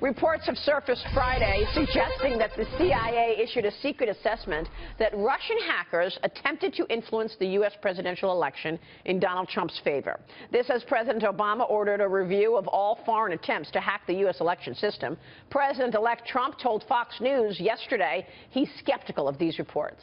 Reports have surfaced Friday suggesting that the CIA issued a secret assessment that Russian hackers attempted to influence the U.S. presidential election in Donald Trump's favor. This as President Obama ordered a review of all foreign attempts to hack the U.S. election system. President-elect Trump told Fox News yesterday he's skeptical of these reports.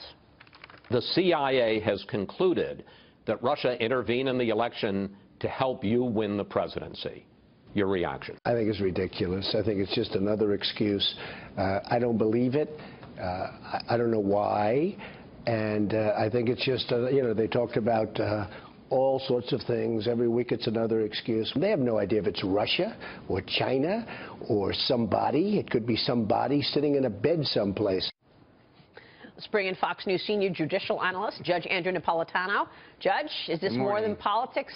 The CIA has concluded that Russia intervened in the election to help you win the presidency. Your reaction? I think it's ridiculous. I think it's just another excuse. Uh, I don't believe it. Uh, I, I, don't know why. And uh, I think it's just, uh, you know, they talked about uh, all sorts of things. Every week it's another excuse. They have no idea if it's Russia or China or somebody. It could be somebody sitting in a bed someplace. Let's bring in Fox News senior judicial analyst, Judge Andrew Napolitano. Judge, is this more than politics?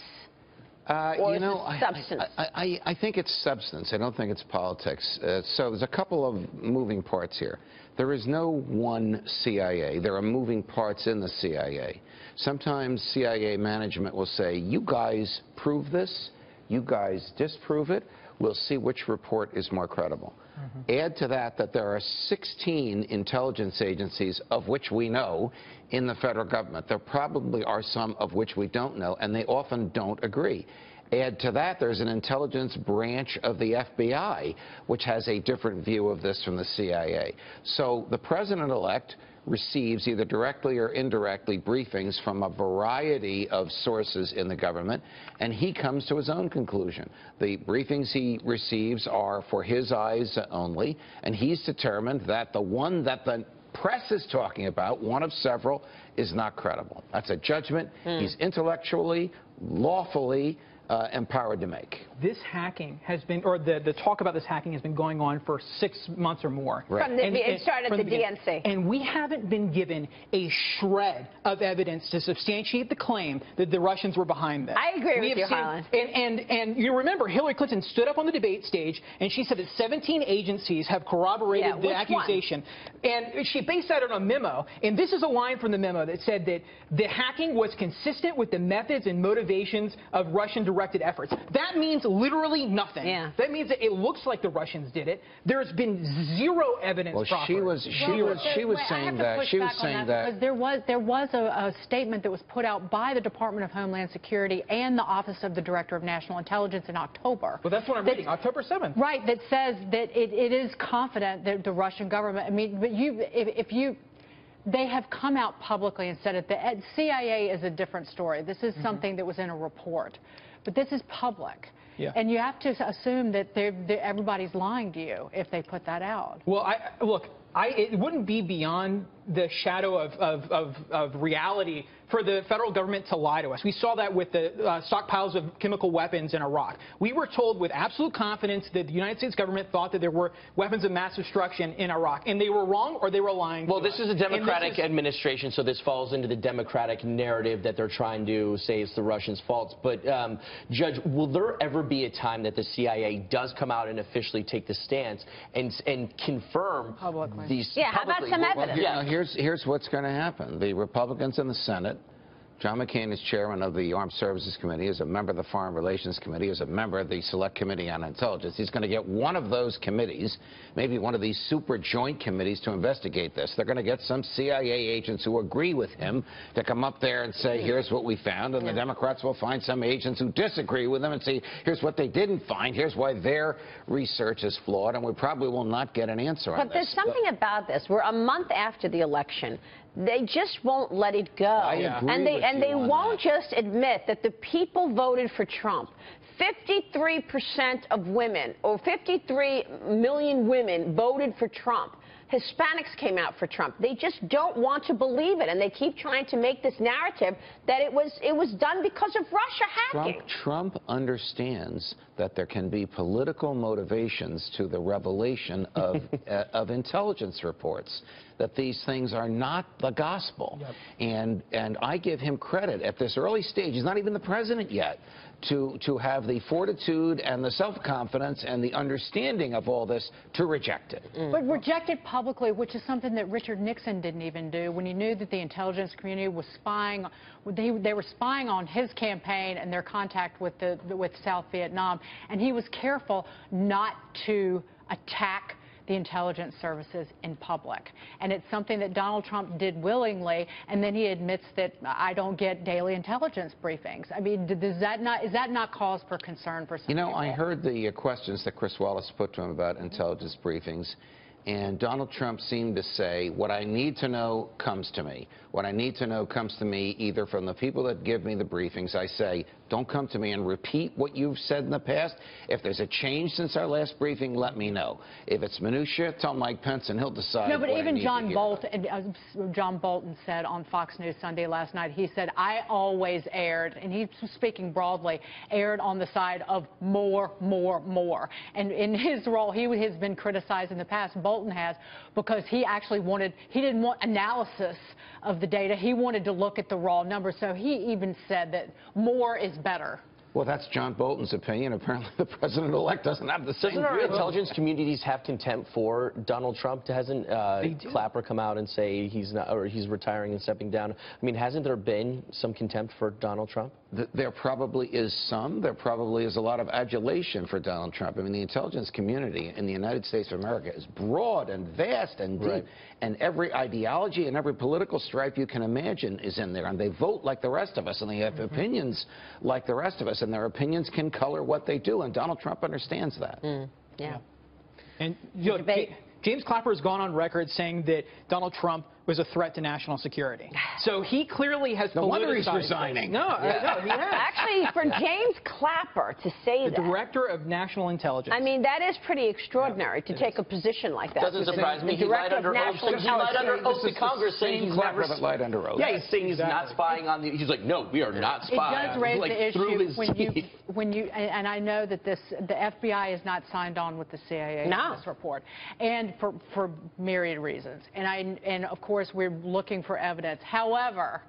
Uh, or you know, substance? I, I, I, think it's substance. I don't think it's politics. Uh, so there's a couple of moving parts here. There is no one CIA. There are moving parts in the CIA. Sometimes CIA management will say, you guys prove this, you guys disprove it, we'll see which report is more credible. Mm -hmm. Add to that that there are 16 intelligence agencies of which we know in the federal government. There probably are some of which we don't know, and they often don't agree. Add to that, there's an intelligence branch of the FBI, which has a different view of this from the CIA. So the president-elect receives either directly or indirectly briefings from a variety of sources in the government, and he comes to his own conclusion. The briefings he receives are for his eyes only, and he's determined that the one that the press is talking about, one of several, is not credible. That's a judgment mm. he's intellectually, lawfully, uh, empowered to make. This hacking has been, or the, the talk about this hacking has been going on for six months or more. Right. From the, and, it started at the, the DNC. And we haven't been given a shred of evidence to substantiate the claim that the Russians were behind this. I agree we with you, seen, Harlan. And, and, and you remember Hillary Clinton stood up on the debate stage and she said that 17 agencies have corroborated yeah, the accusation. One? And she based that on a memo. And this is a line from the memo that said that the hacking was consistent with the methods and motivations of Russian-directed efforts efforts. That means literally nothing. Yeah. That means that it looks like the Russians did it. There's been zero evidence. Well, proper. she was she well, was she was wait, saying that she was saying that, because there was there was a, a statement that was put out by the Department of Homeland Security and the Office of the Director of National Intelligence in October. Well, that's what I'm that, reading. October 7th. Right. That says that it, it is confident that the Russian government. I mean, but you if, if you they have come out publicly and said it. The CIA is a different story. This is mm -hmm. something that was in a report. But this is public. Yeah. And you have to assume that they're, they're, everybody's lying to you if they put that out. Well, I, look, I, it wouldn't be beyond the shadow of, of, of, of, reality for the federal government to lie to us. We saw that with the uh, stockpiles of chemical weapons in Iraq. We were told with absolute confidence that the United States government thought that there were weapons of mass destruction in Iraq. And they were wrong or they were lying Well, this us. is a Democratic is administration, so this falls into the Democratic narrative that they're trying to say it's the Russians' fault. But, um, Judge, will there ever be a time that the CIA does come out and officially take the stance and, and confirm publicly. these Yeah, how about some evidence? Well, yeah here's, here's what's going to happen. The Republicans in the Senate John McCain is chairman of the Armed Services Committee, is a member of the Foreign Relations Committee, is a member of the Select Committee on Intelligence. He's going to get one of those committees, maybe one of these super joint committees to investigate this. They're going to get some CIA agents who agree with him to come up there and say, here's what we found, and the Democrats will find some agents who disagree with them and say, here's what they didn't find, here's why their research is flawed, and we probably will not get an answer but on this. But there's something about this. We're a month after the election they just won't let it go. I agree and they and they won't that. just admit that the people voted for Trump. 53% of women, or 53 million women, voted for Trump. Hispanics came out for Trump. They just don't want to believe it, and they keep trying to make this narrative that it was it was done because of Russia hacking. Trump, Trump understands that there can be political motivations to the revelation of uh, of intelligence reports. That these things are not the gospel, yep. and and I give him credit at this early stage. He's not even the president yet to, to have the fortitude and the self-confidence and the understanding of all this to reject it. Mm. But reject it publicly, which is something that Richard Nixon didn't even do when he knew that the intelligence community was spying, they, they were spying on his campaign and their contact with, the, with South Vietnam, and he was careful not to attack the intelligence services in public. And it's something that Donald Trump did willingly, and then he admits that I don't get daily intelligence briefings. I mean, does that not, is that not cause for concern for some You know, I heard the uh, questions that Chris Wallace put to him about intelligence briefings, and Donald Trump seemed to say, what I need to know comes to me. What I need to know comes to me either from the people that give me the briefings. I say, don't come to me and repeat what you've said in the past. If there's a change since our last briefing, let me know. If it's minutia, tell Mike Pence and he'll decide No, but even John. Bolton, uh, John Bolton said on Fox News Sunday last night, he said, I always aired, and he's speaking broadly, aired on the side of more, more, more. And in his role, he has been criticized in the past, Bolton has, because he actually wanted, he didn't want analysis of the data. He wanted to look at the raw numbers. So he even said that more is better. Well, that's John Bolton's opinion. Apparently, the president-elect doesn't have the same Doesn't our view. intelligence communities have contempt for Donald Trump? Hasn't uh, Clapper come out and say he's not, or he's retiring and stepping down? I mean, hasn't there been some contempt for Donald Trump? Th- There probably is some. There probably is a lot of adulation for Donald Trump. I mean, the intelligence community in the United States of America is broad and vast and deep. Right. And every ideology and every political stripe you can imagine is in there. And they vote like the rest of us, and they have mm-hmm. opinions like the rest of us, and their opinions can color what they do. And Donald Trump understands that. Mm, yeah. And you know, debate. James Clapper has gone on record saying that Donald Trump was a threat to national security. So he clearly has No wonder he's resigning. No, uh, no, he has. Actually, for James Clapper to say The that, director of national intelligence. I mean, that is pretty extraordinary to take a position like that. Doesn't surprise me. He lied under oath. He lied under oath to Congress saying he's Clapper never. lied under oath. Yeah, he's saying he's not spying on the. He's like, no, we are not spying. It spying. does raise like, the through issue his when you, teeth. when you, and and I know that this, the FBI is not signed on with the CIA No. in this report, and for, for myriad reasons. And I, and of course, we're looking for evidence. However,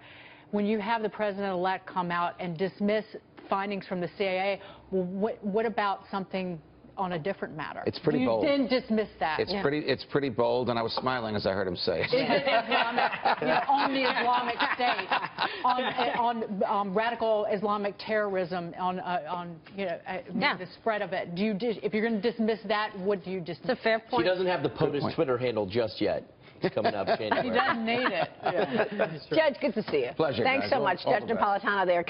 when you have the president-elect come out and dismiss findings from the CIA, well, what, what about something on a different matter? It's pretty you bold. didn't dismiss that. It's pretty. It's pretty bold, and I was smiling as I heard him say it. Is it Islamic, you know, on the Islamic State, on, on um, radical Islamic terrorism, on, uh, on you know, uh, Yeah. the spread of it? Do you, if you're going to dismiss that, would you dismiss? It's a fair He point. doesn't have the POTUS. Twitter handle just yet. It's coming up January. He doesn't need it. Judge, good to see you. Pleasure, Thanks guys. so much, all Judge the. Napolitano there.